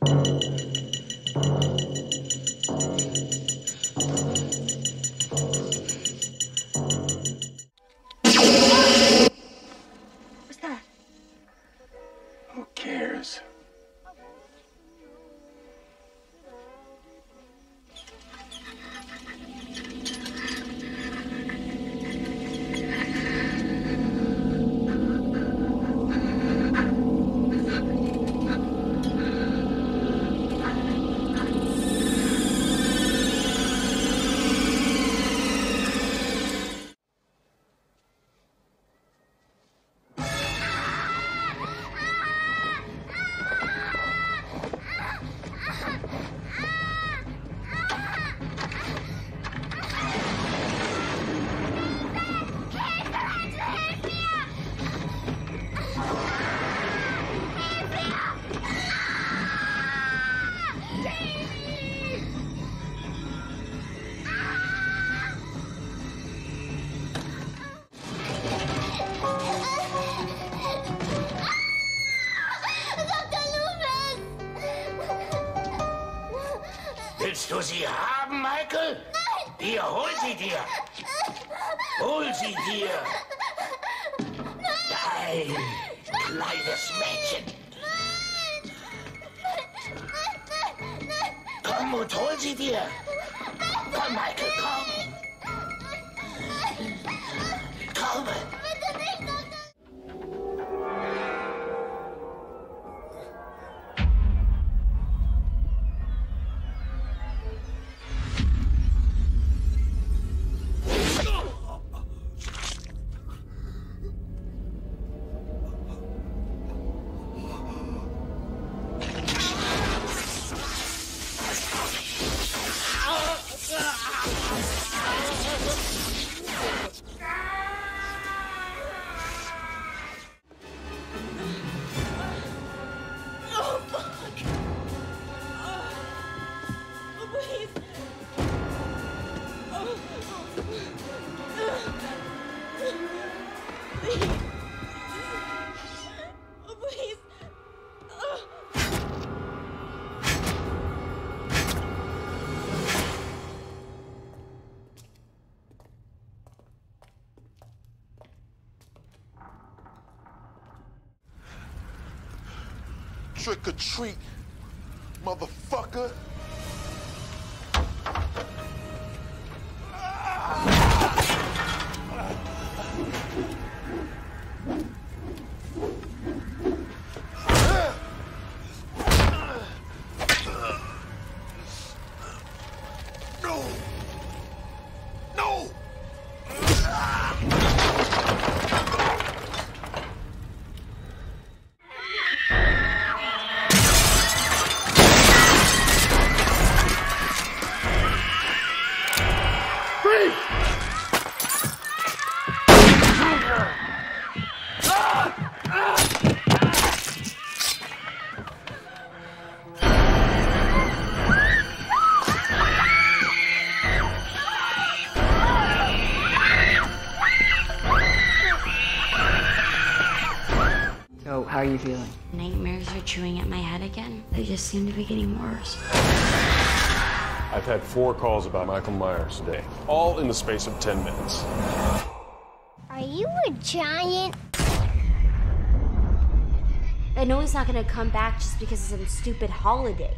What's Willst du sie haben, Michael? Nein! Hier, hol sie dir. Hol sie dir. Nein, kleines Mädchen. Komm und hol sie dir. Komm, Michael. Komm. Please! Oh, please! Oh. Trick or treat, motherfucker. So, how are you feeling? Nightmares are chewing at my head again. They just seem to be getting worse. I've had four calls about Michael Myers today, all in the space of 10 minutes. Are you a giant? I know he's not gonna come back just because of some stupid holiday.